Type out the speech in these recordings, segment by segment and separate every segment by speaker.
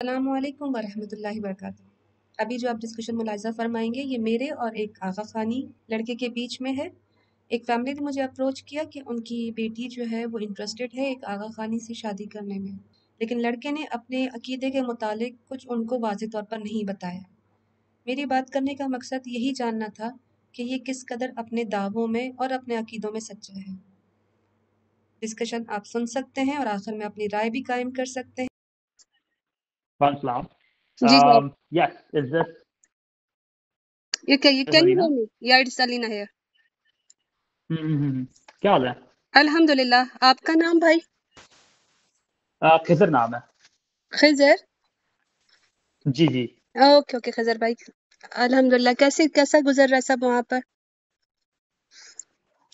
Speaker 1: अल्लाम वरहमतुल्लाहि वबरकातुहू अभी जो आप डिस्कशन मुलाजा फरमाएँगे, ये मेरे और एक आगा खानी लड़के के बीच में है। एक फैमिली ने मुझे अप्रोच किया कि उनकी बेटी जो है, वो इंटरेस्टेड है एक आगा खानी से शादी करने में। लेकिन लड़के ने अपने अकीदे के मुतालिक कुछ उनको वाज तौर पर नहीं बताया। मेरी बात करने का मकसद यही जानना था कि ये किस कदर अपने दावों में और अपने अकीदों में सच्चा है। डिस्कशन आप सुन सकते हैं और आखिर में अपनी राय भी कायम कर सकते हैं।
Speaker 2: जी sir
Speaker 3: Um, yes, is this
Speaker 2: you can you can
Speaker 3: Alina?
Speaker 2: hear me. Yeah it's Alina here.
Speaker 3: हम्म, क्या हाल है?
Speaker 2: अल्हम्दुलिल्लाह आपका नाम भाई?
Speaker 3: आ, खिजर नाम है।
Speaker 2: खिजर?
Speaker 3: जी जी।
Speaker 2: ओके ओके खिजर भाई। अल्हम्दुलिल्लाह कैसे कैसा गुजर रहा सब वहाँ पर?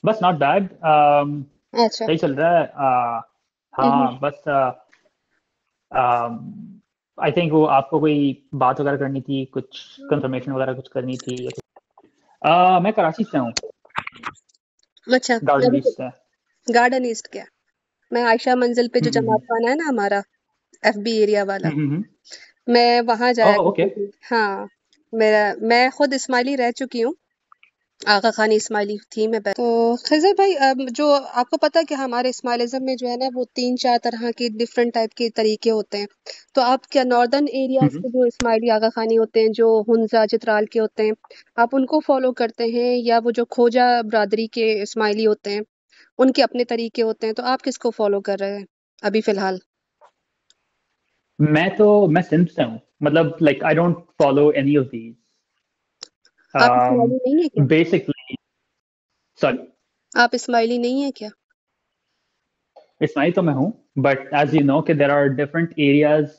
Speaker 3: बस नॉट बैड um,
Speaker 2: अच्छा।
Speaker 3: सही चल रहा है। आ, हाँ बस आई थिंक वो आपको कोई बात वगैरह करनी थी कुछ कंफर्मेशन वगैरह कुछ करनी थी आ, मैं कराची से हूँ।
Speaker 2: अच्छा
Speaker 3: गार्डन ईस्ट से।
Speaker 2: गार्डन ईस्ट क्या मैं आयशा मंजिल पे जो
Speaker 3: हम्म,
Speaker 2: जमात खाना है ना हमारा एफबी एरिया वाला
Speaker 3: हम्म, हम्म,
Speaker 2: मैं वहाँ जाया
Speaker 3: ओके।
Speaker 2: करती हाँ मेरा मैं खुद इस्माइली रह चुकी हूँ। आगा खानी इस्माइली थी मैं तो खिजर भाई जो आपको पता है कि हमारे इस्माइलिज्म में जो है ना वो तीन चार तरह के डिफरेंट टाइप के तरीके होते हैं। तो आप क्या नॉर्दर्न एरियाज़
Speaker 3: हम्म।
Speaker 2: के जो इस्माइली आगा खानी होते हैं जो हुंजा चित्राल के होते हैं आप उनको फॉलो करते हैं या वो जो खोजा बरादरी के इस्माइली होते हैं उनके अपने तरीके होते हैं तो आप किसको फॉलो कर रहे हैं अभी फ़िलहाल?
Speaker 3: मैं तो मैं सिंध से हूँ। मतलब like I don't follow any of these
Speaker 2: आप इस्माइली नहीं है क्या?
Speaker 3: बेसिकली सॉरी
Speaker 2: आप इस्माइली नहीं है क्या?
Speaker 3: इस्माइल तो मैं हूँ बट एज यू नो कि देर आर डिफरेंट एरियाज़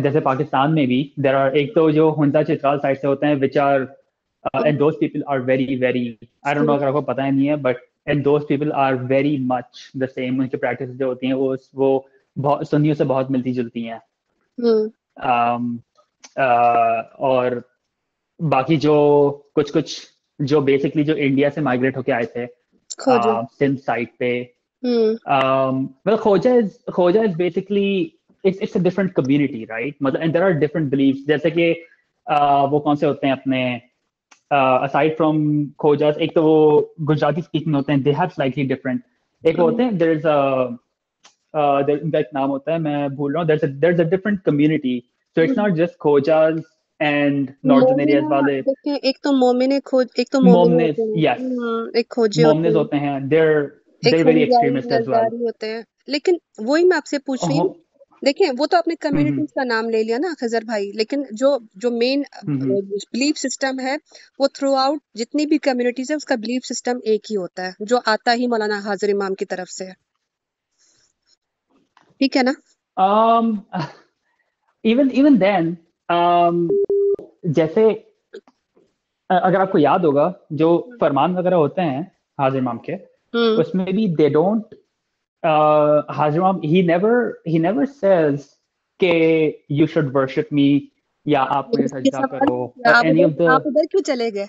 Speaker 3: जैसे पाकिस्तान में भी देर आर एक तो जो हुंजा चित्राल साइड से होते हैं which are and those people are very very I don't know अगर आपको पता है नहीं है but and those people are very much the same उनकी प्रैक्टिस जो होती हैं वो वो बहुत सुन्नियों से बहुत मिलती जुलती हैं।
Speaker 2: हम्म।
Speaker 3: Um, uh, और बाकी जो कुछ कुछ जो बेसिकली जो इंडिया से माइग्रेट होके आए थे डिफरेंट कम्युनिटी राइट मतलब and there are different beliefs जैसे कि वो कौन से होते हैं अपने असाइड फ्रॉम खोजा एक तो वो गुजराती स्पीकिंग होते हैं दे स्लाइटली डिफरेंट एक हम्म। होते हैं there is a Uh, there, that name hota hai, main bhool raha hu there's a there's a different community. So it's mm-hmm. not just khojas and northern areas
Speaker 2: Momina
Speaker 3: वाले
Speaker 2: एक तो मोमिने खोज एक तो मोमिने हम्म, एक खोजे हैं
Speaker 3: होते हैं। They're
Speaker 2: एक
Speaker 3: they're very
Speaker 2: हंजारी
Speaker 3: extremist as well.
Speaker 2: नजदारी होते हैं। लेकिन वही मैं आपसे पूछ रही हूँ। देखिए वो तो आपने
Speaker 3: हम्म
Speaker 2: कम्युनिटीज का नाम ले लिया ना खजर भाई। लेकिन जो जो मेन
Speaker 3: हम्म
Speaker 2: बिलीफ सिस्टम है वो थ्रू आउट जितनी भी कम्युनिटीज है उसका बिलीफ सिस्टम एक ही होता है जो आता ही मौलाना हाजिर इमाम की तरफ़ से। है ठीक है ना?
Speaker 3: Um, even even then, um, जैसे अगर आपको याद होगा जो फरमान वगैरह होते हैं हाजिर इमाम के
Speaker 2: हम्म।
Speaker 3: उसमें भी दे डोंट हाजिर इमाम he never he never says के यू शुड वर्शिप मी या आप मुझे सजदा करो
Speaker 2: आप
Speaker 3: एनी ऑफ़
Speaker 2: उधर
Speaker 3: द
Speaker 2: आप उधर क्यों चले गए?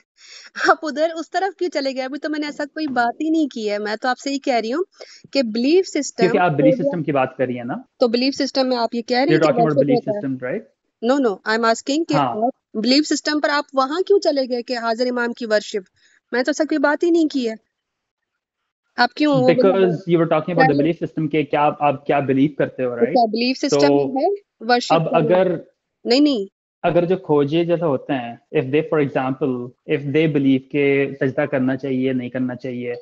Speaker 2: आप उधर उस तरफ़ क्यों चले गए? अभी तो मैंने ऐसा कोई बात ही नहीं की है मैं तो आपसे ही कह रही हूँ कि बिलीफ
Speaker 3: क्योंकि
Speaker 2: सिस्टम
Speaker 3: आप बिलीफ सिस्टम की बात कर रही है ना?
Speaker 2: तो बिलीफ सिस्टम में आप ये कह रहे हैं no no I am asking कि
Speaker 3: हाँ।
Speaker 2: बिलीफ सिस्टम पर आप वहाँ क्यों चले गए कि हाजिर इमाम की वर्शिप मैं तो कोई बात ही नहीं की है। आप क्यों
Speaker 3: because you were talking about
Speaker 2: the
Speaker 3: belief system के क्या आप आप क्या बिलीव करते हो राइट
Speaker 2: उसका बिलीफ
Speaker 3: तो
Speaker 2: सिस्टम है वर्शिप
Speaker 3: अब अगर
Speaker 2: नहीं नहीं।
Speaker 3: अगर जो खोजे जैसा होते हैं if they for example if they believe के सजदा करना चाहिए नहीं करना चाहिए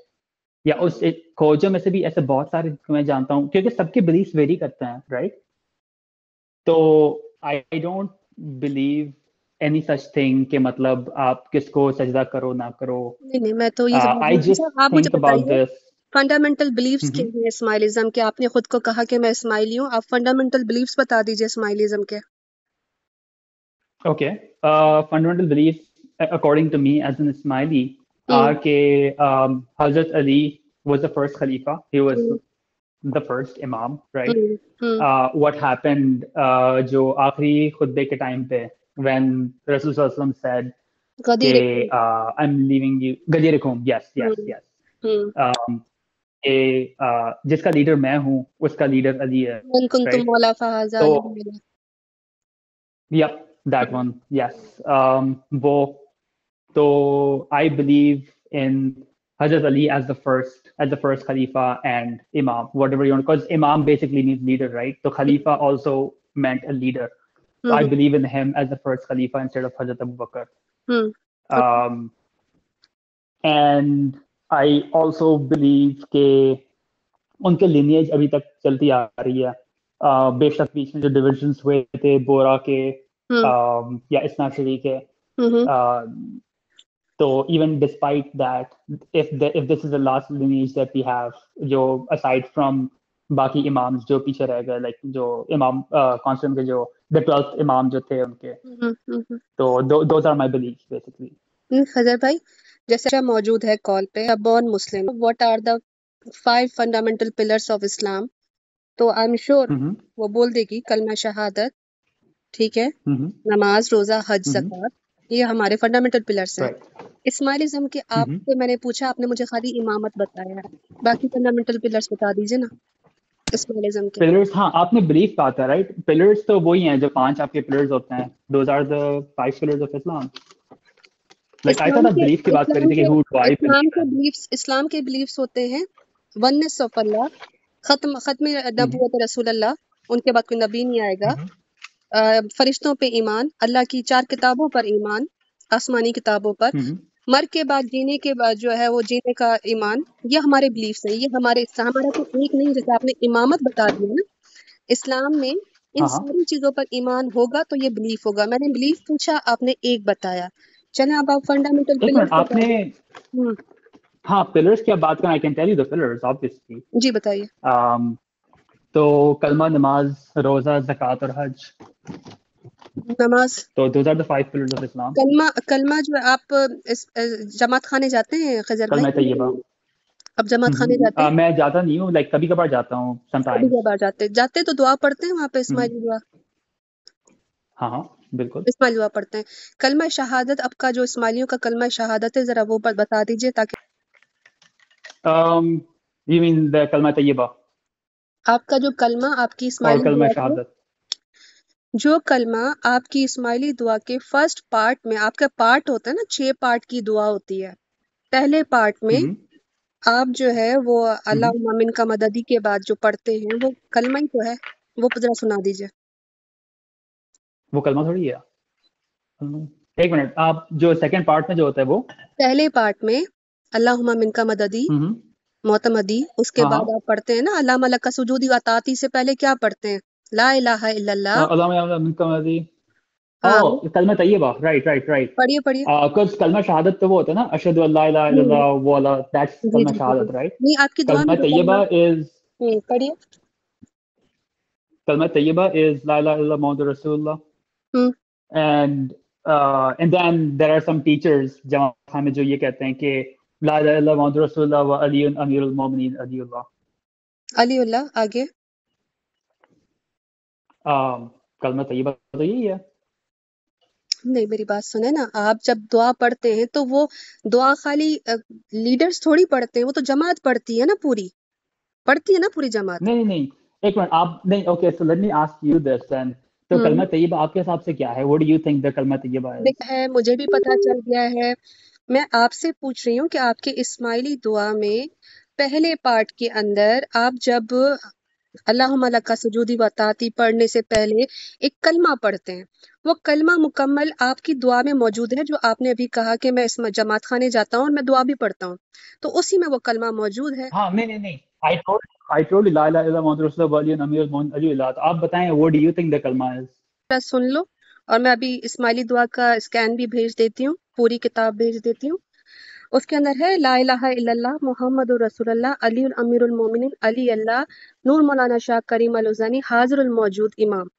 Speaker 3: या उस खोजों में से भी ऐसे बहुत सारे मैं जानता हूँ क्योंकि सबके बिलीफ वेरी करते हैं राइट तो I don't believe any such thing कि मतलब आप किसको सजदा करो ना करो।
Speaker 2: नहीं नहीं मैं तो ये
Speaker 3: आई जस्ट
Speaker 2: अच्छा आप मुझे
Speaker 3: अबाउट दिस
Speaker 2: फंडामेंटल बिलीव्स क्या हैं इस्माइलिज्म के? आपने खुद को कहा कि मैं इस्माइली हूँ आप फंडामेंटल बिलीव्स बता दीजिए इस्माइलिज्म के।
Speaker 3: Okay. Uh, fundamental beliefs, a- according to me as an Ismaili, are
Speaker 2: hmm
Speaker 3: that um, Hazrat Ali was the
Speaker 2: hmm? Hmm hmm
Speaker 3: Uh, what happened, uh, जो आखिरी खुतबे के time पे, when Rasul Sallallahu Alaihi Wasallam said,
Speaker 2: गदीर
Speaker 3: कि, uh, I'm leaving you, Gadir Qawm, yes, yes,
Speaker 2: hmm
Speaker 3: yes.
Speaker 2: Hmm
Speaker 3: Um, कि, uh, जिसका leader मैं हूँ, उसका लीडर अली है,
Speaker 2: मन कुंतुम
Speaker 3: right?
Speaker 2: मौला फहाजा
Speaker 3: तो
Speaker 2: Ali
Speaker 3: Yep, that one. Yes. Um, wo, so I believe in Hazrat Ali as the first, as the first Khalifa and Imam, whatever you want, because Imam basically means leader, right? So Khalifa also meant a leader. So I
Speaker 2: hmm
Speaker 3: believe in him as the first Khalifa instead of Hazrat Abu Bakr.
Speaker 2: Hmm
Speaker 3: Um, and I also believe कि उनके lineage अभी तक चलती आ रही है uh, बेशक बीच में जो divisions हुए थे बोरा के
Speaker 2: हम्म
Speaker 3: um, या इस्ना शरी के
Speaker 2: हम्म
Speaker 3: um, so even despite that if the, if this is the last lineage that we have जो aside from बाकी इमाम्स जो पीछे रह गए लाइक जो इमाम कॉन्स्टेंट के जो द ट्वेल्थ इमाम जो थे उनके।
Speaker 2: हम्म हम्म
Speaker 3: तो those are my beliefs basically
Speaker 2: hmm, Khizar भाई जैसे अच्छा मौजूद है कॉल पे a born Muslim what are the five fundamental pillars of Islam तो आई एम श्योर
Speaker 3: हम्म।
Speaker 2: वो बोल देगी कलमा शहादत ठीक है?
Speaker 3: हम्म
Speaker 2: नमाज़ रोजा हज
Speaker 3: हम्म।
Speaker 2: ज़कात। ये हमारे फंडामेंटल पिलर्स हैं। इस्माइलिज्म के
Speaker 3: हम्म
Speaker 2: आपसे मैंने पूछा आपने मुझे खाली इमामत बताया है। बाकी फंडामेंटल पिलर्स बता दीजिए ना इस्माइलिज्म के।
Speaker 3: पिलर्स हाँ आपने बिलीव कहा था राइट पिलर्स तो वही हैं जो पाँच आपके पिलर्स होते हैं। Those are the five pillars of Islam like
Speaker 2: I
Speaker 3: thought आप
Speaker 2: के
Speaker 3: बात कर रही थी कि हु आई
Speaker 2: इस्लाम के
Speaker 3: इन
Speaker 2: बिलीफ्स इस्लाम के बिलीफ्स होते हैं वननेस ऑफ़ अल्लाह खत्म खत्म
Speaker 3: हम्म
Speaker 2: नबूवत रसूल अल्लाह उनके बाद कोई नबी नहीं आएगा। अ, फरिश्तों पे ईमान अल्लाह की चार किताबों पर ईमान आसमानी किताबों पर।
Speaker 3: हम्म।
Speaker 2: मर के बाद जीने के बाद जो है वो जीने का ईमान ये हमारे बिलीफ्स हैं ये हमारे हमारा तो एक नहीं जैसे आपने इमामत बता दिया ना। इस्लाम में इन
Speaker 3: हाँ हाँ।
Speaker 2: सारी चीज़ों पर ईमान होगा तो ये बिलीफ होगा। मैंने बिलीफ पूछा आपने एक बताया। चलें अब आप फंडामेंटल पिलर्स
Speaker 3: आपने
Speaker 2: हम्म।
Speaker 3: हाँ पिलर्स की आप बात करें I can tell you the pillars obviously
Speaker 2: जी बताइए।
Speaker 3: Um, तो कलमा नमाज़ रोजा जक़ात और हज।
Speaker 2: नमाज़?
Speaker 3: तो those are the five pillars of Islam
Speaker 2: कलमा कलमा जो आप इस जमात खाने जाते हैं खजर भाई?
Speaker 3: कलमा तैयबा।
Speaker 2: अब जमात खाने जाते हैं?
Speaker 3: मैं जाता नहीं हूँ लाइक कभी कभार जाता हूँ
Speaker 2: कभी कभार जाते जाते तो दुआ पढ़ते हैं वहाँ पे इस्माइली दुआ।
Speaker 3: हाँ हाँ बिल्कुल।
Speaker 2: इस्माइली दुआ पढ़ते हैं। कलमा शहादत आपका जो इस्माइलियों का कलमा शहादत है जरा वो बता दीजिए ताकि
Speaker 3: um, you mean the कलमा तैयबा?
Speaker 2: आपका जो कलमा आपकी इस्माइली
Speaker 3: कलमा शहादत।
Speaker 2: जो कलमा आपकी इस्माइली दुआ के फ़र्स्ट पार्ट में आपका पार्ट होता है ना छह पार्ट की दुआ होती है। पहले पार्ट में
Speaker 3: हम्म।
Speaker 2: आप जो है वो
Speaker 3: हम्म।
Speaker 2: अल्लाह मिन का मददी के बाद जो पढ़ते हैं वो कलमा ही तो है। वो जरा सुना दीजिए।
Speaker 3: वो कलमा थोड़ी है। एक मिनट आप जो सेकंड पार्ट में जो होता है वो?
Speaker 2: पहले पार्ट में अल्लाह मिन का मददी
Speaker 3: हम्म।
Speaker 2: मोतमदी उसके
Speaker 3: हाँ
Speaker 2: बाद
Speaker 3: हाँ
Speaker 2: आप पढ़ते हैं ना अल्लाह मलक का सुजूदी अताती से पहले क्या पढ़ते हैं? ला इलाहा इल्लल्लाह। हाँ
Speaker 3: ओह कलमा तैयबा राइट राइट राइट
Speaker 2: पढ़िए पढ़िए।
Speaker 3: बिकॉज़ कलमा शहादत तो वो होता है ना अशहदु अल्ला इलाहा
Speaker 2: हम्म,
Speaker 3: इल्लल्लाह वो वाला दैट्स कलमा शहादत राइट
Speaker 2: नहीं आपकी दुआ
Speaker 3: कलमा इज़
Speaker 2: हम्म, पढ़िए।
Speaker 3: कलमा तैयबा इज़ ला इलाहा इल्लल्लाह रसूलुल्लाह। uh, and then there are some teachers जमा में जो ये कहते हैं कि ला इलाहा इल्लल्लाह मुहम्मदुर रसूलुल्लाह व अली अमीरुल मोमिनीन अलीउल्लाह
Speaker 2: अली उल्लाह आगे
Speaker 3: um, कलमा तैयबा तो यही है
Speaker 2: नहीं मेरी बात सुने ना। आप जब दुआ पढ़ते हैं तो वो दुआ खाली लीडर्स थोड़ी पढ़ते हैं वो तो जमात पढ़ती है ना पूरी? पढ़ती है ना पूरी जमात?
Speaker 3: नहीं नहीं एक मिनट आप नहीं okay so let me ask you this then तो
Speaker 2: हम्म।
Speaker 3: कलमा तैयबा आपके हिसाब से क्या है? What do you think the कलमा
Speaker 2: देखा है मुझे भी पता चल गया है। मैं आपसे पूछ रही हूँ कि आपके इस्माइली दुआ में पहले पार्ट के अंदर आप जब अल्लाह का सजूदी बताती पढ़ने से पहले एक कलमा पढ़ते हैं वो कलमा मुकम्मल आपकी दुआ में मौजूद है जो आपने अभी कहा कि मैं इसमें जमात खाने जाता हूँ और मैं दुआ भी पढ़ता हूँ। तो उसी में वो कलमा मौजूद है।
Speaker 3: हाँ नहीं नहीं ला आप बताएँ what do you think the कलमा इज़
Speaker 2: सुन लो और मैं अभी इस्माइली दुआ का स्कैन भी भेज देती हूँ। पूरी किताब भेज देती हूँ उसके अंदर है ला इल्लल्लाह मुहम्मदुर रसूलुल्लाह अली अमीरुल मोमिनीन अली अल्लाह नूर मौलाना शाह करीम अल उज़ानी मौजूद इमाम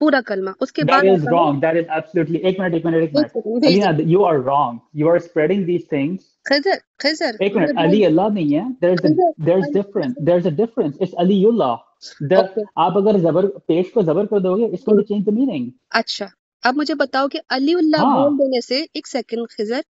Speaker 2: पूरा कलमा उसके
Speaker 3: That
Speaker 2: बाद
Speaker 3: is
Speaker 2: आता
Speaker 3: wrong. That is absolutely. एक मिनट, एक मिनट, एक मिनट.
Speaker 2: देती
Speaker 3: you are wrong. You are spreading these things.
Speaker 2: Khizar Khizar
Speaker 3: एक मिनट, अली अल्लाह नहीं है. There's
Speaker 2: Ali
Speaker 3: different. There's a difference. It's Aliullah. The आप अगर जबर पेश को जबर कर दोगे, going to change the
Speaker 2: अच्छा अब मुझे बताओ कि अलीउल्लाह बोल
Speaker 3: हाँ.
Speaker 2: देने से एक सेकंड खिजर।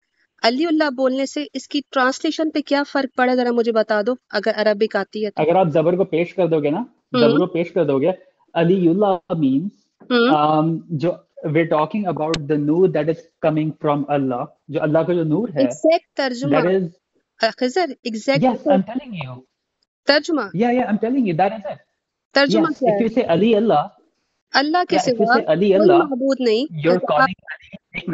Speaker 2: अलीउल्लाह बोलने से इसकी ट्रांसलेशन पे क्या फ़र्क पड़ा जरा मुझे बता दो अगर अरबिक आती है तो।
Speaker 3: अगर आप जबर को पेश कर दोगे ना, जबर
Speaker 2: हम्म
Speaker 3: को पेश कर दोगे, अलीउल्लाह means
Speaker 2: हम्म।
Speaker 3: um, जो we're talking about the noor that is coming from Allah जो अल्लाह का जो नूर है
Speaker 2: एग्जैक्ट तर्जुमा
Speaker 3: that is
Speaker 2: Khizar exact
Speaker 3: yes I'm telling you
Speaker 2: तर्जुमा
Speaker 3: yeah yeah I'm telling you that is it
Speaker 2: तर्जुमा
Speaker 3: yes
Speaker 2: क्या
Speaker 3: if
Speaker 2: है
Speaker 3: you say Ali Allah
Speaker 2: Allah के सिवा महबूद नहीं
Speaker 3: you're calling एक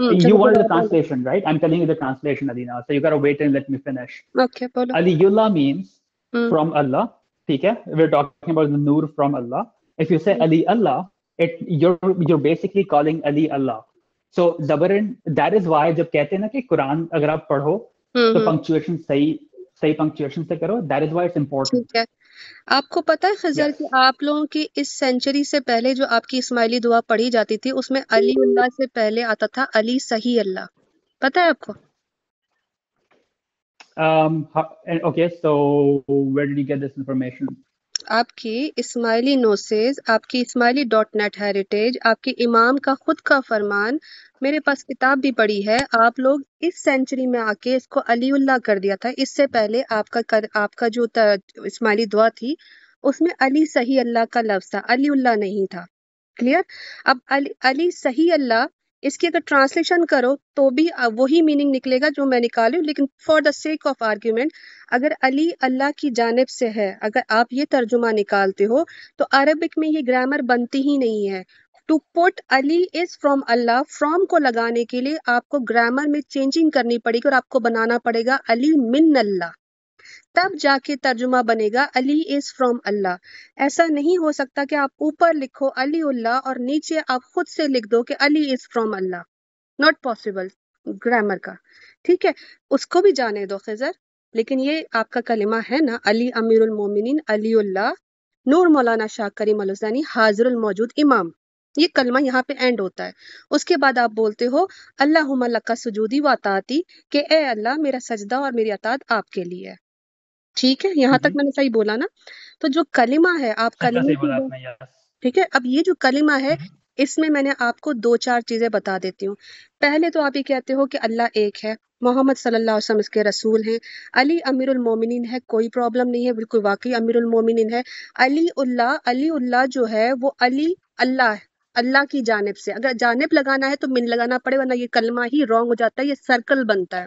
Speaker 2: हम्म
Speaker 3: you
Speaker 2: चलो
Speaker 3: wanted the translation right I'm telling you the translation Adina so you gotta wait and let me finish
Speaker 2: okay बोलो
Speaker 3: Aliyullah means
Speaker 2: हम्म
Speaker 3: from Allah ठीक है we're talking about the noor from Allah if you say
Speaker 2: hmm
Speaker 3: Ali Allah it you're you're basically calling Ali Allah so जबरन that is why जब कहते हैं ना कि कुरान अगर आप पढ़ो
Speaker 2: हम्म
Speaker 3: तो
Speaker 2: हम्म,
Speaker 3: पंक्चुएशन सही सही पंक्चुएशन से करो that is why it's important
Speaker 2: ठीक है आपको पता है खजर कि आप लोगों की इस सेंचुरी से पहले जो आपकी इस्माइली दुआ पढ़ी जाती थी उसमें अली अल्लाह से पहले आता था अली सही अल्लाह। पता है आपको?
Speaker 3: Um okay so where did you get this information?
Speaker 2: आपकी इस्माइली नोसेज आपकी इस्माइली डॉट नेट हेरिटेज आपके इमाम का खुद का फरमान मेरे पास किताब भी पड़ी है। आप लोग इस सेंचुरी में आके इसको अलीउल्लाह कर दिया था। इससे पहले आपका कर, आपका जो इस्माइली दुआ थी उसमें अली सही अल्लाह का लफ्ज था। अलीउल्लाह नहीं था। क्लियर अब अली, अली सही अल्लाह इसकी अगर ट्रांसलेशन करो तो भी वही मीनिंग निकलेगा जो मैं निकाली लेकिन for the sake of argument अगर अली अल्लाह की जानब से है, अगर आप ये तर्जुमा निकालते हो तो अरबिक में ये ग्रामर बनती ही नहीं है। To put Ali is from Allah from को लगाने के लिए आपको ग्रामर में चेंजिंग करनी पड़ेगी और आपको बनाना पड़ेगा अली मिन अल्लाह। तब जाके तर्जुमा बनेगा, अली इज़ फ्रॉम अल्लाह ऐसा नहीं हो सकता कि आप ऊपर लिखो, अली उल्लाह, और नीचे आप खुद से लिख दो कि, Ali is from Allah not possible grammar का। ठीक है? उसको भी जाने दो, खिजर। लेकिन ये आपका कलिमा है ना, अली अमीरुल मोमिनीन, अली उल्लाह, नूर मौलाना शाह करीम अल हुसैनी हाजिरुल मौजूद इमाम। ये कलमा यहाँ पे एंड होता है। उसके बाद आप बोलते हो अल्लाह लका सुजूदी व कि, ए अल्लाह, मेरा सजदा और मेरी अतात आपके लिए है। ठीक है? यहाँ तक
Speaker 3: हम्म।
Speaker 2: मैंने सही बोला ना? तो जो कलिमा है आप
Speaker 3: सही
Speaker 2: कलिमे ठीक है? अब ये जो कलिमा है
Speaker 3: हम्म।
Speaker 2: इसमें मैंने आपको दो चार चीज़ें बता देती हूँ। पहले तो आप ये कहते हो कि अल्लाह एक है मोहम्मद सल्लल्लाहु अलैहि वसल्लम इसके रसूल हैं। अली अमीरुल मोमिनीन है कोई प्रॉब्लम नहीं है बिल्कुल वाकई अमीरुल मोमिनीन है। अली उल्लाह अली उल्लाह जो है वो अली अल्लाह है अल्लाह की जानिब से। अगर जानिब लगाना है तो मिन लगाना पड़े वरना ये कलमा ही रॉन्ग हो जाता है ये सर्कल बनता है।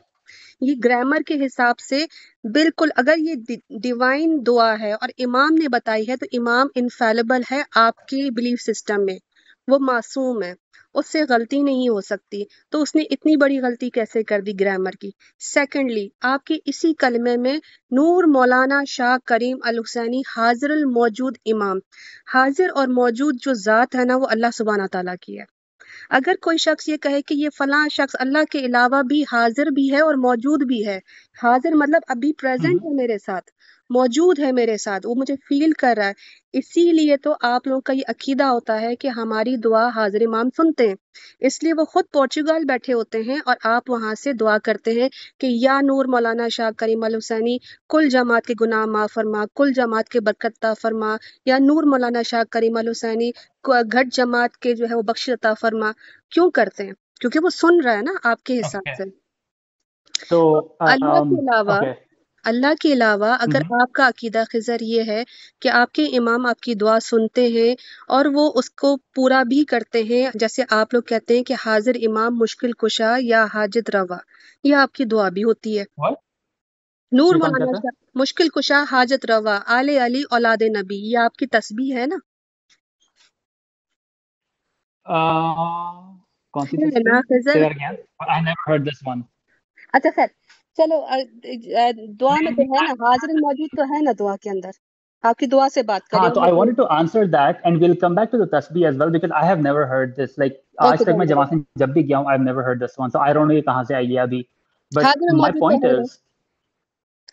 Speaker 2: ये ग्रामर के हिसाब से बिल्कुल, अगर ये डिवाइन दुआ है और इमाम ने बताई है तो इमाम इनफेलेबल है आपके बिलीफ सिस्टम में। वो मासूम है, उससे गलती नहीं हो सकती। तो उसने इतनी बड़ी गलती कैसे कर दी ग्रामर की? सेकेंडली आपके इसी कलमे में नूर मौलाना शाह करीम अल हुसैनी हाजिर मौजूद इमाम। हाजिर और मौजूद जो ज़ात है ना, वो अल्लाह सुबहाना तला की है। अगर कोई शख्स ये कहे कि ये फला शख्स अल्लाह के अलावा भी हाजिर भी है और मौजूद भी है हाजिर मतलब अभी प्रेजेंट
Speaker 3: हम्म
Speaker 2: है मेरे साथ मौजूद है मेरे साथ वो मुझे फील कर रहा है। इसीलिए तो आप लोगों का ये अकीदा होता है कि हमारी दुआ हाजिर इमाम सुनते हैं। इसलिए वो खुद पोर्चुगल बैठे होते हैं और आप वहाँ से दुआ करते हैं कि या नूर मौलाना शाह करीम अल हुसैनी कुल जमात के गुनाह माफ़ फरमा कुल जमात के बरकत फरमा या नूर मौलाना शाह करीम अल हुसैनी घट जमात के जो है वो बख्श अता फरमा क्यों करते हैं? क्योंकि वो सुन रहा है ना आपके हिसाब
Speaker 3: okay.
Speaker 2: से।
Speaker 3: so
Speaker 2: अल्लाह के
Speaker 3: um
Speaker 2: अलावा अल्लाह के अलावा अगर
Speaker 3: हम्म।
Speaker 2: आपका अकीदा खिजर ये है कि आपके इमाम आपकी दुआ सुनते हैं और वो उसको पूरा भी करते हैं जैसे आप लोग कहते हैं कि हाजिर इमाम मुश्किल कुशा या हाजिद रवा ये आपकी दुआ भी होती है। नूर
Speaker 3: ये कौन
Speaker 2: मौलाना
Speaker 3: कहता है?
Speaker 2: मुश्किल कुशा हाजत रवा आले अली औलाद नबी ये आपकी तस्बीह है ना?
Speaker 3: कौन सी
Speaker 2: है
Speaker 3: तस्वीर
Speaker 2: खिजर? अच्छा खैर चलो अ, अ, दुआ में तो है ना हाजिर मौजूद तो है ना दुआ के अंदर आपकी दुआ से बात कर रही
Speaker 3: हाँ
Speaker 2: हूँ
Speaker 3: तो
Speaker 2: मैं
Speaker 3: I wanted to answer that and we'll come back to the tasbih as well because I have never heard this like आज
Speaker 2: ओके
Speaker 3: तक मैं
Speaker 2: डन
Speaker 3: जमात में जब भी गया हूँ I've never heard this one so I don't know ये कहाँ से आई है अभी but
Speaker 2: हाजिर
Speaker 3: my
Speaker 2: मौजूद तो
Speaker 3: point
Speaker 2: है ना
Speaker 3: is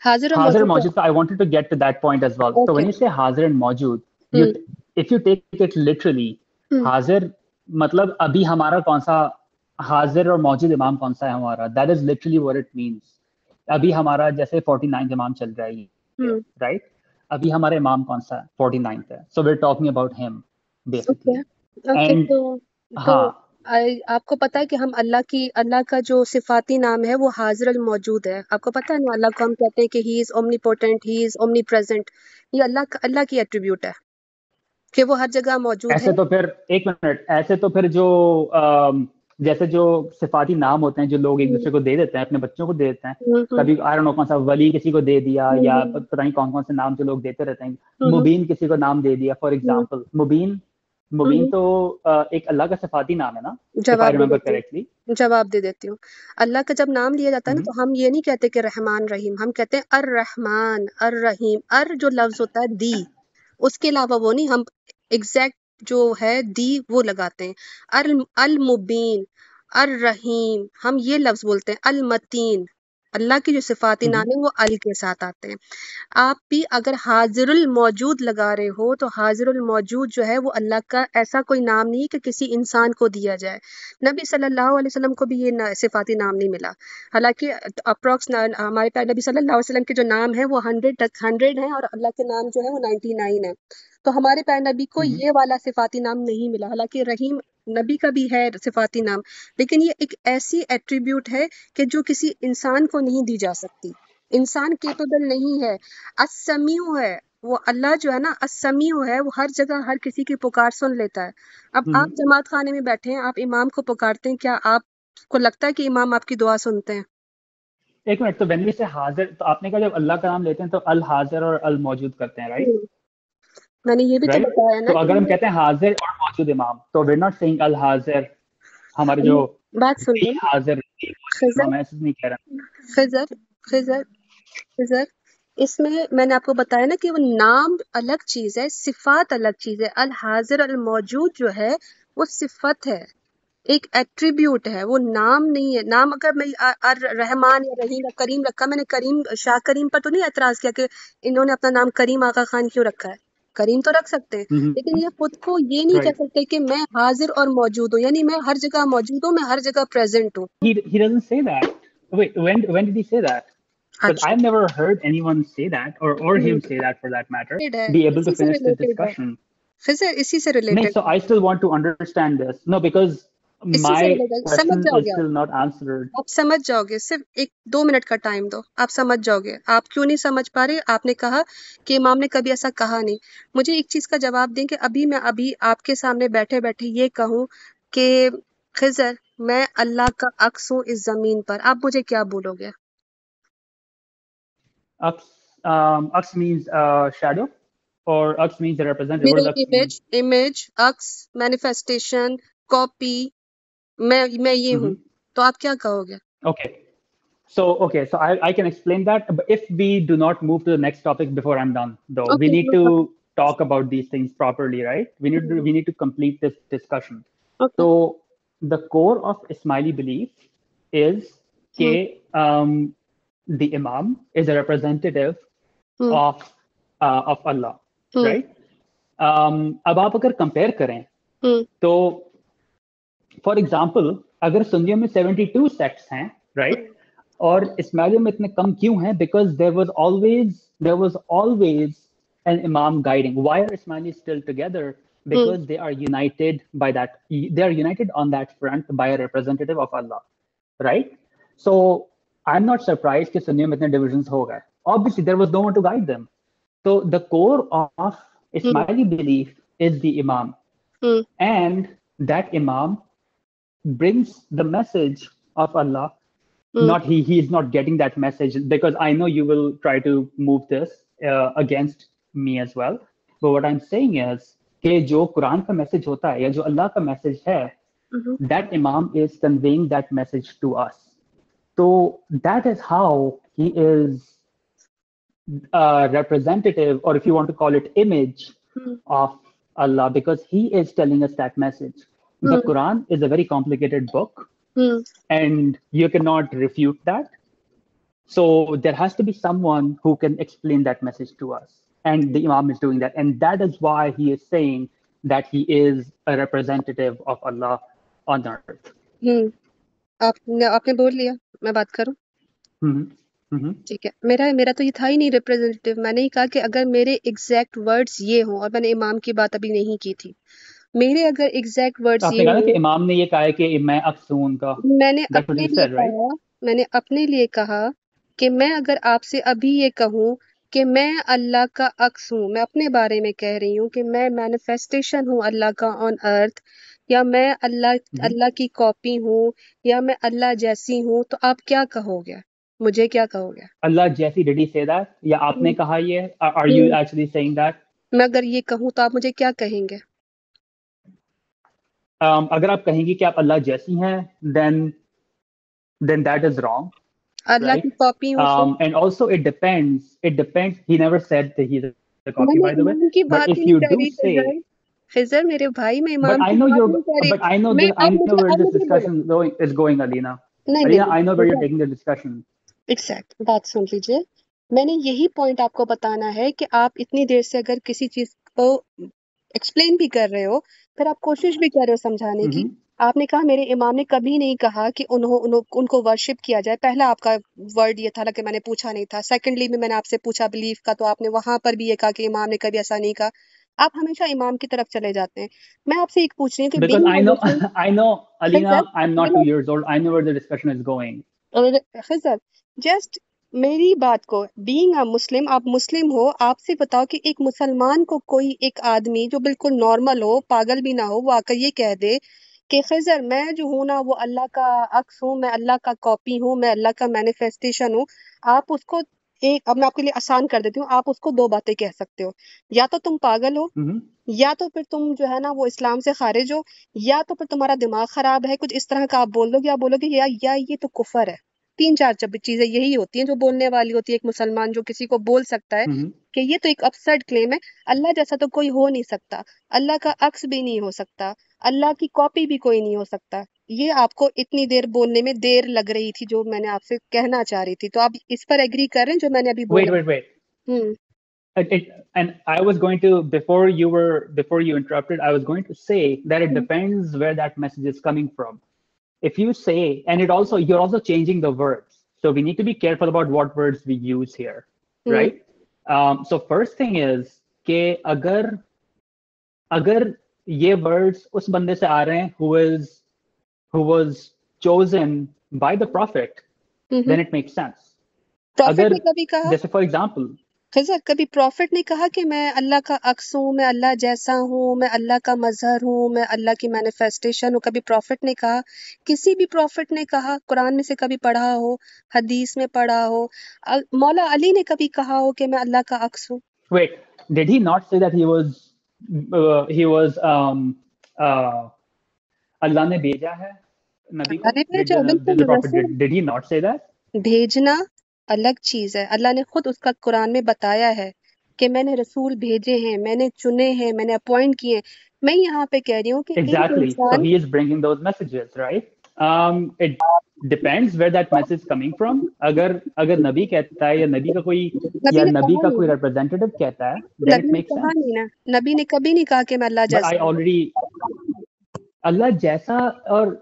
Speaker 2: हाजिर और
Speaker 3: Hazir and
Speaker 2: मौजूद तो
Speaker 3: Maujud, so I wanted to get to that point as well. So
Speaker 2: okay
Speaker 3: when you say Hazir and Maujud,
Speaker 2: hmm
Speaker 3: you if you take it literally,
Speaker 2: hmm
Speaker 3: Hazir मतलब अभी हमारा कौन सा हाजिर और मौजूद इमाम कौन सा है हमारा that is literally what it means अभी हमारा जैसे 49 इमाम चल रहा है
Speaker 2: हम्म।
Speaker 3: राइट अभी हमारा इमाम कौन सा? है। 49 है
Speaker 2: so
Speaker 3: we
Speaker 2: talking
Speaker 3: about
Speaker 2: him basically
Speaker 3: हाँ।
Speaker 2: आपको पता है कि हम अल्लाह की अल्लाह का जो सिफाती नाम है वो हाजिर मौजूद है। आपको पता है ना अल्लाह को हम कहते हैं कि he is omnipotent he is omnipresent ये अल्लाह का अल्लाह की एट्रीब्यूट है कि वो हर जगह मौजूद
Speaker 3: ऐसे
Speaker 2: है।
Speaker 3: तो फिर एक मिनट ऐसे तो फिर जो जैसे जो सिफाती नाम होते हैं जो लोग एक
Speaker 2: हम्म,
Speaker 3: दूसरे को दे देते हैं अपने बच्चों को दे देते हैं
Speaker 2: हम्म, हम्म,
Speaker 3: कभी आई नो कौन सा वली किसी को दे दिया
Speaker 2: हम्म,
Speaker 3: या
Speaker 2: हम्म,
Speaker 3: पता नहीं कौन कौन से नाम जो लोग देते रहते हैं
Speaker 2: हम्म,
Speaker 3: मुबीन किसी को नाम दे दिया फॉर एग्ज़ाम्पल मुबीन मुबीन
Speaker 2: हम्म,
Speaker 3: तो एक अल्लाह का सिफाती नाम है ना
Speaker 2: जवाब
Speaker 3: रिमेम्बर करेक्टली
Speaker 2: जवाब दे देती हूँ। अल्लाह का जब नाम लिया जाता है ना
Speaker 3: हम्म।
Speaker 2: तो हम ये नहीं कहते कि रहमान रहीम हम कहते हैं अर रहमान अर रहीम अर जो लफ्ज होता है दी उसके अलावा वो नहीं हम एग्जैक्ट जो है दी वो लगाते हैं। अल अल मुबीन अर रहीम हम ये लफ्ज बोलते हैं अल मतीन अल्लाह की जो सिफाती नाम
Speaker 3: हम्म
Speaker 2: है वो अल के साथ आते हैं। आप भी अगर हाजिरुल मौजूद लगा रहे हो तो हाजिरुल मौजूद जो है वो अल्लाह का ऐसा कोई नाम नहीं कि किसी इंसान को दिया जाए। नबी सल्लल्लाहु अलैहि वसल्लम को भी ये ना, सिफाती नाम नहीं मिला। हालाँकि अप्रॉक्स हमारे पास नबी सल्लल्लाहु अलैहि वसल्लम के जो नाम है वो हंड्रेड तक हंड्रेड है और अल्लाह के नाम जो है वो नाइन्टी नाइन है। तो हमारे प्यारे नबी को
Speaker 3: हम्म।
Speaker 2: ये वाला सिफाती नाम नहीं मिला। हालाँकि रहीम नबी का भी है सिफाती नाम। लेकिन ये एक ऐसी एट्रीब्यूट है कि जो किसी इंसान को नहीं दी जा सकती। इंसान केपेबल नहीं है। असमीउ है। वो अल्लाह जो है ना असमीउ है। वो हर जगह हर किसी की पुकार सुन लेता है। अब आप
Speaker 3: हम्म।
Speaker 2: जमात खाने में बैठे हैं आप इमाम को पुकारते हैं क्या आपको लगता है कि इमाम आपकी दुआ सुनते हैं?
Speaker 3: एक मिनट तो वेन वी से हाजिर तो आपने कहा जब अल्लाह का नाम लेते हैं तो अल हाजिर और अल मौजूद करते हैं राइट
Speaker 2: हम्म, मैंने ये भी तो बताया ना
Speaker 3: तो अगर हम कहते हैं हाजिर और मौजूद इमाम तो we're not saying अल हाजिर हमारे जो
Speaker 2: बात सुन
Speaker 3: दी हाजिर ऐसे नहीं कह रहा।
Speaker 2: खिजर खिजर खिजर इसमें मैंने आपको बताया ना कि वो नाम अलग चीज़ है सिफात अलग चीज़ है। अल हाजिर अल मौजूद जो है वो सिफत है एक एट्रीब्यूट है वो नाम नहीं है। नाम अगर मैं अर रहमान या रहीम करीम रखा मैंने करीम शाह करीम पर तो नहीं एतराज़ किया कि इन्होंने अपना नाम करीम आका खान क्यों रखा है? करीम तो रख सकते हैं
Speaker 3: हम्म
Speaker 2: लेकिन ये खुद को ये नहीं कह सकते कि मैं हाजिर और मौजूद हूँ यानी मैं हर जगह मौजूद हूँ मैं हर जगह प्रेजेंट हूँ
Speaker 3: wait when when did he say that because
Speaker 2: अच्छा
Speaker 3: I've never heard anyone say that or or him
Speaker 2: hmm,
Speaker 3: say that for that matter be able to finish this
Speaker 2: है
Speaker 3: discussion
Speaker 2: खिजर इसी से
Speaker 3: No,
Speaker 2: related
Speaker 3: so I still want to understand this. No, because
Speaker 2: इसी से
Speaker 3: my
Speaker 2: related समझ जाओगे आप। समझ जाओगे सिर्फ़ एक दो मिनट का टाइम दो आप समझ जाओगे। आप क्यों नहीं समझ पा रहे? आपने कहा कि इमाम ने कभी ऐसा कहा नहीं। मुझे एक चीज़ का जवाब दें कि अभी मैं अभी आपके सामने बैठे बैठे ये कहूँ कि खिजर मैं अल्लाह का अक्स हूँ इस ज़मीन पर। आप मुझे क्या बोलोगे?
Speaker 3: uh, does ux mean?
Speaker 2: Image image X manifestation copy मैं मैं ये हूँ
Speaker 3: hmm
Speaker 2: तो आप क्या कहोगे
Speaker 3: Okay. So, okay, so I, I can explain that. But if we do not move to the next topic before I'm done, though, we
Speaker 2: okay
Speaker 3: need
Speaker 2: no
Speaker 3: to talk about these things properly, right? We need to,
Speaker 2: problem
Speaker 3: we need to complete this discussion.
Speaker 2: Okay
Speaker 3: So, the core of Ismaili belief is
Speaker 2: hmm
Speaker 3: that um, the Imam is a representative
Speaker 2: hmm
Speaker 3: of uh, of Allah,
Speaker 2: hmm
Speaker 3: right? Um, अब आप अगर compare करें
Speaker 2: हम्म
Speaker 3: तो for example अगर सुन्नियों में 72 sects हैं right और इस्माइलियों में इतने कम क्यों हैं because there was always there was always an imam guiding why are ismailis still together
Speaker 2: hmm
Speaker 3: because they are united by that they are united on that front by a representative of allah right so i'm not surprised कि सुन्नियों में इतने divisions हो गए obviously there was no one to guide them so the core of
Speaker 2: hmm
Speaker 3: ismaili belief is the imam
Speaker 2: hmm
Speaker 3: and that imam brings the message of Allah.
Speaker 2: Hmm
Speaker 3: Not he, he is not getting that message because I know you will try to move this uh, against me as well. But what I'm saying is कि जो कुरान का message होता है या जो अल्लाह का message है
Speaker 2: हम्म
Speaker 3: that imam is conveying that message to us. So that is how he is a representative, or if you want to call it image
Speaker 2: hmm
Speaker 3: of Allah, because he is telling us that message. The
Speaker 2: hmm
Speaker 3: Quran is a very complicated book,
Speaker 2: hmm
Speaker 3: and you cannot refute that. So there has to be someone who can explain that message to us. And the Imam is doing that. And that is why he is saying that he is a representative of Allah on earth.
Speaker 2: हम्म आपने आपने बोल लिया मैं बात करूं
Speaker 3: Mhm. Mhm.
Speaker 2: ठीक है मेरा मेरा तो ये था ही नहीं रिप्रेजेंटेटिव मैंने ही कहा कि अगर मेरे एग्जैक्ट वर्ड्स ये हों और मैंने इमाम की बात अभी नहीं की थी मेरे अगर एग्जैक्ट वर्ड्स
Speaker 3: आपने
Speaker 2: ये
Speaker 3: कहा कि इमाम ने ये कहा है कि मैं अक्सू उनका।
Speaker 2: मैंने अपने लिए
Speaker 3: right?
Speaker 2: कहा मैंने अपने लिए कहा कि मैं अगर आपसे अभी ये कहूँ कि मैं अल्लाह का अक्स हूँ मैं अपने बारे में कह रही हूँ कि मैं मैनिफेस्टेशन हूँ अल्लाह का ऑन अर्थ या मैं अल्लाह
Speaker 3: हम्म।
Speaker 2: अल्लाह की कॉपी हूँ या मैं अल्लाह जैसी हूँ तो आप क्या कहोगे? मुझे क्या कहोगे?
Speaker 3: Jesse did he say that? या आपने
Speaker 2: हम्म,
Speaker 3: कहा ये? You
Speaker 2: hmm,
Speaker 3: actually saying that?
Speaker 2: मैं अगर ये कहूँ तो आप मुझे क्या कहेंगे?
Speaker 3: Um, अगर आप कहेंगी कि आप अल्लाह जैसी हैं then then that is wrong
Speaker 2: अल्लाह की कॉपी हूँ
Speaker 3: um, and also it depends it depends he never said that he's a copy by the way but if you do say
Speaker 2: Khizar मेरे भाई मैं इमाम
Speaker 3: but
Speaker 2: I
Speaker 3: know
Speaker 2: रही
Speaker 3: but I know this, I know where this discussion going is going Alina Alina I know where you're taking the discussion
Speaker 2: exact बात सुन लीजिए मैंने यही पॉइंट आपको बताना है कि आप इतनी देर से अगर किसी चीज़ को एक्सप्लेन भी कर रहे हो फिर आप कोशिश भी कर रहे हो समझाने की।
Speaker 3: hmm
Speaker 2: आपने कहा मेरे इमाम ने कभी नहीं कहा कि उन्हों, उन्हों उनको वर्शिप किया जाए। पहला आपका वर्ड ये था कि मैंने पूछा नहीं था। सेकेंडली में मैंने आपसे पूछा बिलीफ का तो आपने वहाँ पर भी ये कहा कि इमाम ने कभी ऐसा नहीं कहा। आप हमेशा इमाम की तरफ़ चले जाते हैं। मैं आपसे एक पूछ रही हूँ कि
Speaker 3: because
Speaker 2: being
Speaker 3: I know
Speaker 2: Muslim
Speaker 3: I know Alina I'm not two years old. I know where the discussion is going.
Speaker 2: और खिजर जस्ट मेरी बात को बीइंग अ मुस्लिम आप मुस्लिम हो आपसे बताओ कि एक मुसलमान को कोई एक आदमी जो बिल्कुल नॉर्मल हो पागल भी ना हो वो आकर ये कह दे कि खिजर मैं जो हूँ ना वो अल्लाह का अक्स हूँ मैं अल्लाह का कॉपी हूँ मैं अल्लाह का मैनिफेस्टेशन हूँ। आप उसको एक अब मैं आपके लिए आसान कर देती हूँ आप उसको दो बातें कह सकते हो। या तो तुम पागल हो
Speaker 3: hmm
Speaker 2: या तो फिर तुम जो है ना वो इस्लाम से खारिज हो या तो फिर तुम्हारा दिमाग खराब है कुछ इस तरह का आप बोल दोगे आप बोलोगे या या ये तो कुफर है। तीन चार जब चीज़ें यही होती हैं जो बोलने वाली होती है एक मुसलमान जो किसी को बोल सकता है
Speaker 3: hmm
Speaker 2: कि ये तो एक अपसर्ड क्लेम है अल्लाह जैसा तो कोई हो नहीं सकता अल्लाह का अक्स भी नहीं हो सकता अल्लाह की कॉपी भी कोई नहीं हो सकता। ये आपको इतनी देर बोलने में देर लग रही थी जो मैंने आपसे कहना चाह रही थी तो आप इस पर एग्री कर रहे हैं जो मैंने अभी
Speaker 3: wait
Speaker 2: बोला
Speaker 3: wait wait.
Speaker 2: Hmm.
Speaker 3: It, it, and I was going to before you were before you interrupted, I was going to say that it
Speaker 2: hmm.
Speaker 3: depends where that message is coming from. If you say, and it also you're also changing the words, so we need to be careful about what words we use here,
Speaker 2: hmm
Speaker 3: right? Um, so first thing is कि अगर अगर ये words उस बंदे से आ रहे हैं who is who was chosen by the prophet,
Speaker 2: hmm
Speaker 3: then it makes sense.
Speaker 2: Prophet ने
Speaker 3: अगर
Speaker 2: कभी कहा
Speaker 3: जैसे for example,
Speaker 2: खजर कभी प्रॉफिट ने कहा कि मैं अल्लाह का अक्स हूँ मैं अल्लाह जैसा हूँ मैं अल्लाह का मजहर हूँ मैं अल्लाह की मैनिफेस्टेशन हूँ। कभी प्रॉफिट ने कहा किसी भी प्रॉफिट ने कहा कुरान में से कभी पढ़ा हो हदीस में पढ़ा हो अ- मौला अली ने कभी कहा हो कि मैं अल्लाह का अक्स हूँ?
Speaker 3: Wait, did he not say that he was uh, he was um uh Allah ने भेजा है नबी को? did
Speaker 2: भेजा
Speaker 3: the, did
Speaker 2: बिल्कुल
Speaker 3: the prophet
Speaker 2: रसूल
Speaker 3: did, did he not say that?
Speaker 2: भेजना अलग चीज़ है। अल्लाह ने खुद उसका कुरान में बताया है कि मैंने रसूल भेजे हैं मैंने चुने हैं मैंने अपॉइंट किए हैं। मैं यहाँ पे कह रही हूँ कि एक
Speaker 3: exactly. So
Speaker 2: इंसान
Speaker 3: he is bringing those messages right? Um it depends where that message is coming from. अगर अगर नबी कहता है या नबी का कोई
Speaker 2: नबी
Speaker 3: या
Speaker 2: ने
Speaker 3: नबी
Speaker 2: कहा
Speaker 3: का
Speaker 2: नहीं।
Speaker 3: कोई representative कहता है then it
Speaker 2: नबी ने
Speaker 3: makes
Speaker 2: कहा
Speaker 3: sense.
Speaker 2: नहीं ना। नबी ने कभी नहीं कहा कि मैं अल्लाह
Speaker 3: but I
Speaker 2: जैसा हूँ।
Speaker 3: already जैसा और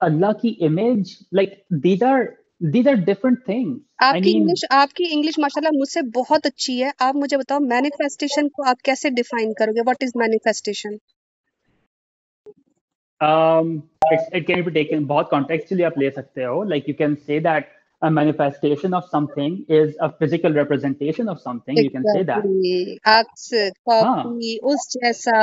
Speaker 3: अल्लाह की image like these are these are different things I mean
Speaker 2: English आपकी इंग्लिश माशाल्लाह मुझसे बहुत अच्छी है आप मुझे बताओ मैनिफेस्टेशन को आप कैसे डिफाइन करोगे what is manifestation
Speaker 3: um it can be taken बहुत contextually आप ले सकते हो like you can say that a manifestation of something is a physical representation of something you can say that
Speaker 2: exactly अक्स
Speaker 3: हाँ
Speaker 2: उस जैसा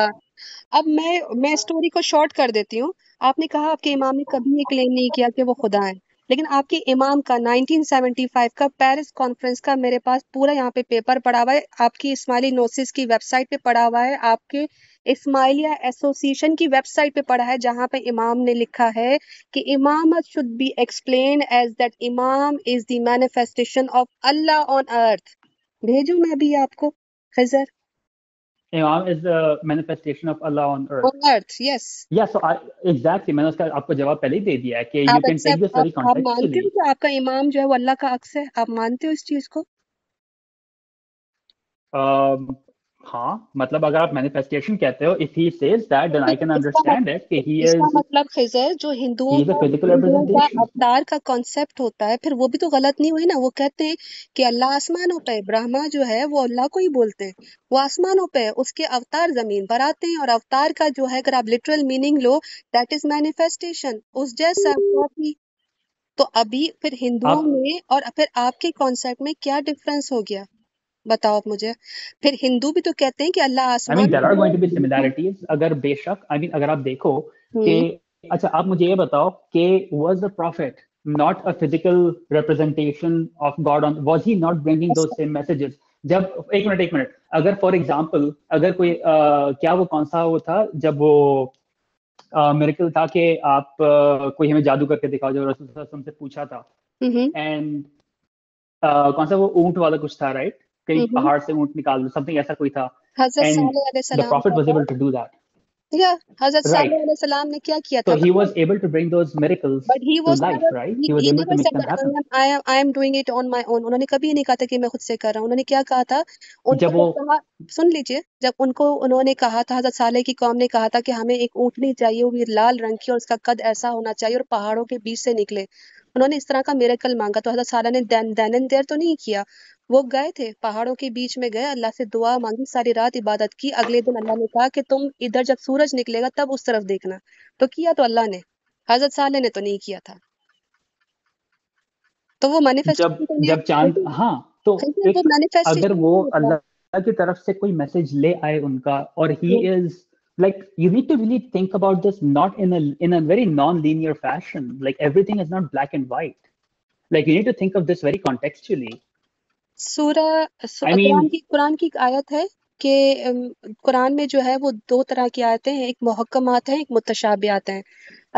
Speaker 2: अब मैं मैं स्टोरी को शॉर्ट कर देती हूँ आपने कहा आपके इमाम ने कभी ये क्लेम नहीं किया कि वो खुदा है लेकिन आपके इमाम का 1975 का पेरिस कॉन्फ्रेंस का मेरे पास पूरा यहाँ पे पेपर पड़ा हुआ है। आपकी इस्माइली नोसिस की वेबसाइट पे पड़ा हुआ है। आपके इस्माइलिया एसोसिएशन की वेबसाइट पे पड़ा है, जहाँ पे इमाम ने लिखा है कि इमामत should be explain as that imam is the manifestation of Allah on earth भेजू मैं भी आपको, Khizar.
Speaker 3: Imam is the manifestation of Allah on earth
Speaker 2: on earth yes
Speaker 3: yeah so I exactly मैंने उसका आपको जवाब पहले ही दे दिया है कि you
Speaker 2: आप
Speaker 3: can take
Speaker 2: except
Speaker 3: this very
Speaker 2: आप, आप मानते
Speaker 3: contextually
Speaker 2: हो कि आपका इमाम जो है वो अल्लाह का अक्स है आप मानते हो इस चीज़ को
Speaker 3: um, हाँ मतलब अगर आप manifestation कहते हो says that then
Speaker 2: तो
Speaker 3: I can
Speaker 2: इसका
Speaker 3: understand
Speaker 2: मतलब
Speaker 3: कि
Speaker 2: इसका
Speaker 3: is
Speaker 2: मतलब खिजर जो हिंदुओं का अवतार का कॉन्सेप्ट होता है फिर वो भी तो गलत नहीं हुई ना वो कहते हैं कि अल्लाह आसमानों पे ब्रह्मा जो है वो अल्लाह को ही बोलते हैं। वो आसमानों पे उसके अवतार ज़मीन पर आते हैं और अवतार का जो है अगर आप लिटरल मीनिंग लो दैट इज़ मैनिफेस्टेशन उस जैसा तो अभी फिर हिंदुओं में और फिर आपके कॉन्सेप्ट में क्या डिफरेंस हो गया? बताओ आप मुझे। फिर हिंदू भी तो कहते हैं कि अल्लाह
Speaker 3: I
Speaker 2: आसमान
Speaker 3: mean,
Speaker 2: है
Speaker 3: going to be अगर बेशक, I mean, अगर आप देखो कि
Speaker 2: हम्म
Speaker 3: अच्छा आप मुझे ये बताओ कि was the prophet not a physical representation of God on was he not bringing those same messages? जब एक मिनट एक मिनट अगर फॉर एग्जांपल अगर कोई अ, क्या वो कौन सा वो था जब वो मेरेकल था कि आप अ, कोई हमें जादू करके दिखाओ जो रसूल से पूछा था।
Speaker 2: हम्म।
Speaker 3: एंड कौन सा वो ऊँट वाला कुछ था राइट कहीं
Speaker 2: हम्म
Speaker 3: पहाड़ से ऊँट निकाल दो समथिंग ऐसा कोई था। right. so he was able to bring those miracles
Speaker 2: but he
Speaker 3: to
Speaker 2: was
Speaker 3: life
Speaker 2: never
Speaker 3: right? he was able to make them happen.
Speaker 2: That उन्होंने कभी नहीं कहा था कि मैं खुद से कर रहा हूँ। उन्होंने क्या कहा था?
Speaker 3: जब वो
Speaker 2: कहा सुन लीजिए जब उनको उन्होंने कहा था हज़रत सालेह की कौम ने कहा था कि हमें एक ऊँटनी चाहिए वो भी लाल रंग की और उसका कद ऐसा होना चाहिए और पहाड़ों के बीच से निकले। उन्होंने इस तरह का मिरेकल मांगा। तो हज़रत सालेह ने देन देन देयर तो नहीं किया। वो गए थे पहाड़ों के बीच में गए अल्लाह से दुआ मांगी सारी रात इबादत की। अगले दिन अल्लाह ने कहा कि तुम इधर जब सूरज निकलेगा तब उस तरफ़ देखना। तो किया तो अल्लाह ने। हज़रत सालेह ने तो नहीं किया था। तो वो
Speaker 3: जब
Speaker 2: मैनिफेस्टेशन के लिए
Speaker 3: जब चाँद हाँ तो एक अगर वो अल्लाह की तरफ़ से कोई मैसेज ले आए उनका और
Speaker 2: हम्म,
Speaker 3: is like you need to really think about this not in a in a very non-linear fashion like everything is not black and white like you need to think of this very contextually
Speaker 2: सूरा सु-
Speaker 3: I
Speaker 2: Quran
Speaker 3: mean
Speaker 2: की कुरान की एक आयत है कि अम, कुरान में जो है वो दो तरह की आयतें हैं एक मुहक्कमात हैं एक मुतशाबियात हैं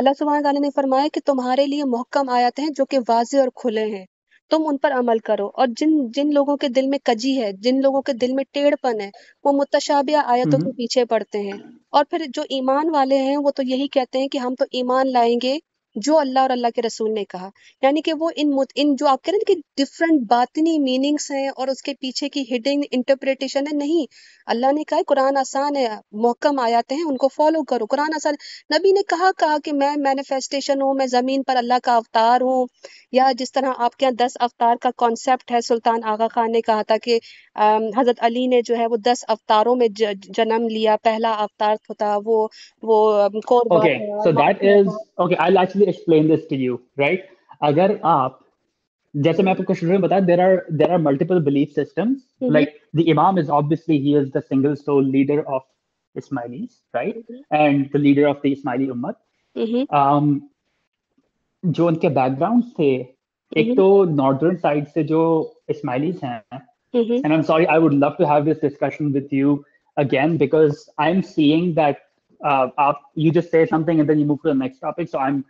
Speaker 2: अल्लाह सुब्हान ताला ने फरमाया कि तुम्हारे लिए मुहक्कम आयत हैं जो कि वाज़े और खुले हैं तुम उन पर अमल करो और जिन जिन लोगों के दिल में कजी है जिन लोगों के दिल में टेढ़पन है वो मुतशाबिया आयतों के
Speaker 3: mhm.
Speaker 2: पीछे पड़ते हैं और फिर जो ईमान वाले हैं वो तो यही कहते हैं कि हम तो ईमान लाएँगे जो अल्लाह और अल्लाह के रसूल ने कहा। यानी कि वो इन मुत, इन जो आप कह रहे हैं कि डिफरेंट बातिनी मीनिंग्स हैं और उसके पीछे की हिडन इंटरप्रिटेशन है नहीं। अल्लाह ने कहा है, कुरान आसान है मोहकम आयाते हैं उनको फॉलो करो। कुरान आसान नबी ने कहा कहा कि मैं मैनिफेस्टेशन हूँ मैं ज़मीन पर अल्लाह का अवतार हूँ। या जिस तरह आपके यहाँ दस अवतार का कॉन्सेप्ट है सुल्तान आगा खान ने कहा था कि हज़रत अली ने जो है वो दस अवतारों में ज, जन्म लिया पहला अवतार था वो वो अम, Korba
Speaker 3: Okay, so that is okay. I'll actually explain this to you, right? अगर आप जैसे मैं आपको शुरू में बताया there are there are multiple belief systems.
Speaker 2: Hmm
Speaker 3: Like the Imam is obviously he is the single sole leader of Ismailis, right? And the leader of the Ismaili Ummah.
Speaker 2: Hmm
Speaker 3: Um, जो उनके background थे एक
Speaker 2: हम्म
Speaker 3: तो northern side से जो Ismailis हैं
Speaker 2: हम्म
Speaker 3: and I'm sorry, I would love to have this discussion with you again because I'm seeing that uh, up, you just say something and then you move to the next topic. So I'm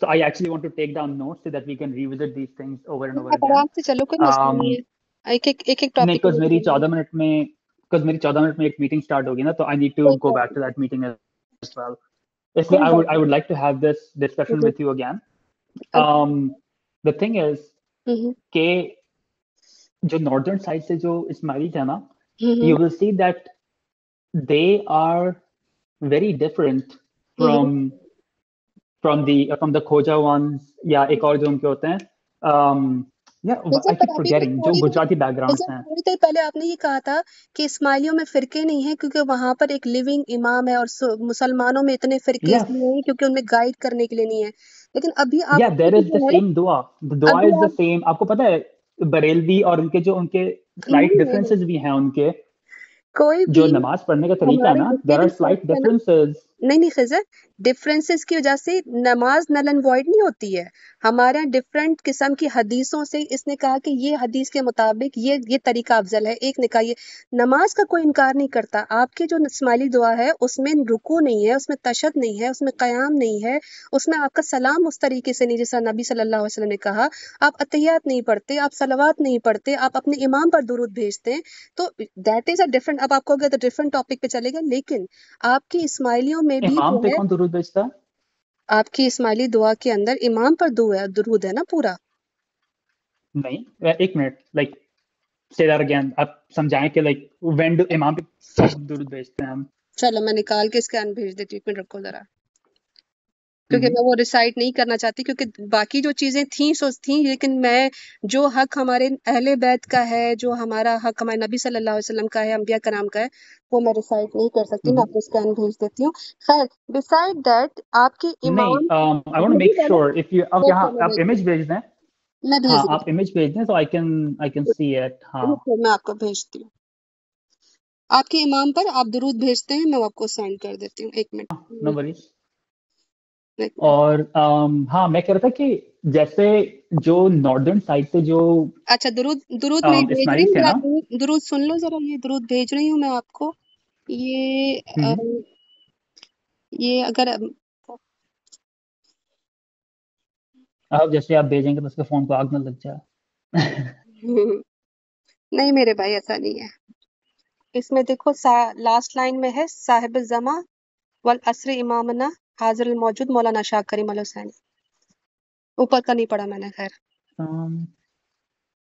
Speaker 3: so I actually want to take down notes so that we can revisit these things over and over
Speaker 2: आप
Speaker 3: again.
Speaker 2: आराम से चलो कोई मसला
Speaker 3: Um,
Speaker 2: नहीं है एक एक एक एक
Speaker 3: नहीं
Speaker 2: टॉपिक
Speaker 3: because मेरी 14 मिनट में because मेरी 14 मिनट में एक मीटिंग स्टार्ट होगी ना तो I need to
Speaker 2: कोई
Speaker 3: go
Speaker 2: बात
Speaker 3: back to that meeting as well.
Speaker 2: कोई
Speaker 3: इसलिए I
Speaker 2: बात
Speaker 3: would I would like to have this discussion
Speaker 2: नहीं
Speaker 3: with you again.
Speaker 2: अब
Speaker 3: Um, the thing is
Speaker 2: हम्म
Speaker 3: कि जो नॉर्दर्न साइड से जो इस्माइलीज है ना
Speaker 2: हम्म
Speaker 3: you will see that they are very different
Speaker 2: hmm
Speaker 3: from the from the Khoja ones. या एक और जो उनके होते हैं um, yeah I keep forgetting जो गुजराती हैं।
Speaker 2: थोड़ी देर पहले आपने ये कहा था कि इस्माइलियों में फिरके नहीं है क्योंकि वहाँ पर एक लिविंग इमाम है और मुसलमानों में इतने फिरके इसलिए हैं क्योंकि उनमें गाइड करने के लिए नहीं है। लेकिन अभी आप
Speaker 3: yeah there is the same dua. The dua is the same. आपको पता है बरेलवी और उनके जो उनके
Speaker 2: नहीं नहीं
Speaker 3: भी हैं उनके
Speaker 2: कोई
Speaker 3: जो नमाज़ पढ़ने का तरीका है ना are slight
Speaker 2: क्वेश्चन
Speaker 3: differences
Speaker 2: नहीं नहीं खजर डिफरेंसेस की वजह से नमाज़ नल एंड वॉइड नहीं होती है। हमारे डिफरेंट किस्म की हदीसों से इसने कहा कि ये हदीस के मुताबिक ये ये तरीका अफजल है। एक ने कहा, ये नमाज़ का कोई इनकार नहीं करता। आपकी जो इस्माइली दुआ है, उसमें रुकू नहीं है, उसमें तशद नहीं है, उसमें कयाम नहीं है, उसमें आपका सलाम उस तरीके से नहीं, जैसा नबी सल्लल्लाहु अलैहि वसल्लम ने कहा, आप अतहियात नहीं पढ़ते, आप सलवात नहीं पढ़ते, आप अपने इमाम पर दुरूद भेजते हैं तो दैट इज़ अ डिफरेंट अब आपको अगर डिफरेंट टॉपिक पे चलेगा, लेकिन आपकी इस्माइलियों में भी
Speaker 3: इमाम पे कौन दुरूद भेजता
Speaker 2: आपकी इस्माइली दुआ के अंदर इमाम पर दुआ है दुरूद है ना पूरा?
Speaker 3: नहीं एक मिनट लाइक से again आप समझाएँ कि लाइक व्हेन इमाम पे दुरूद भेजते हैं हम?
Speaker 2: चलो मैं निकाल के स्कैन भेज देती हूँ एक मिनट रुको जरा। क्योंकि
Speaker 3: हम्म।
Speaker 2: मैं वो रिसाइट नहीं करना चाहती क्योंकि बाकी जो चीज़ें थी सो थी लेकिन मैं जो हक हमारे अहले बैत का है जो हमारा हक हमारे नबी सल्लल्लाहु अलैहि वसल्लम का है अंबिया कराम का है वो मैं रिसाइट नहीं कर सकती मैं
Speaker 3: हम्म।
Speaker 2: आपको स्कैन भेज देती हूँ। खैर बिसाइड दैट आपके इमाम
Speaker 3: um, हाँ आप इमेज भेज दें।
Speaker 2: मैं भेज
Speaker 3: हाँ। आप इमेज भेज दें तो I can I can see it हाँ।
Speaker 2: मैं आपको भेजती हूँ। आपके इमाम पर आप दुरूद भेजते हैं मैं आपको सेंड कर देती हूँ एक मिनट।
Speaker 3: नो वरीज
Speaker 2: एक मिनट
Speaker 3: और um, हाँ मैं कह रहा था कि जैसे जो नॉर्दर्न साइड से जो
Speaker 2: अच्छा दुरूद दुरूद मैं
Speaker 3: um,
Speaker 2: भेज रही हूँ दुरूद सुन लो जरा ये दुरूद भेज रही हूँ मैं आपको। ये अ,
Speaker 3: हम्म,
Speaker 2: ये अगर
Speaker 3: अब जैसे आप भेजेंगे तो उसके फ़ोन को आग न लग जाए
Speaker 2: नहीं मेरे भाई ऐसा नहीं है। इसमें देखो लास्ट लाइन में है साहिब जमा वल असर इमामना। हाजिर मौजूद मौलाना शाह करीम अल हुसैनी ऊपर का नहीं पढ़ा मैंने खैर।
Speaker 3: um,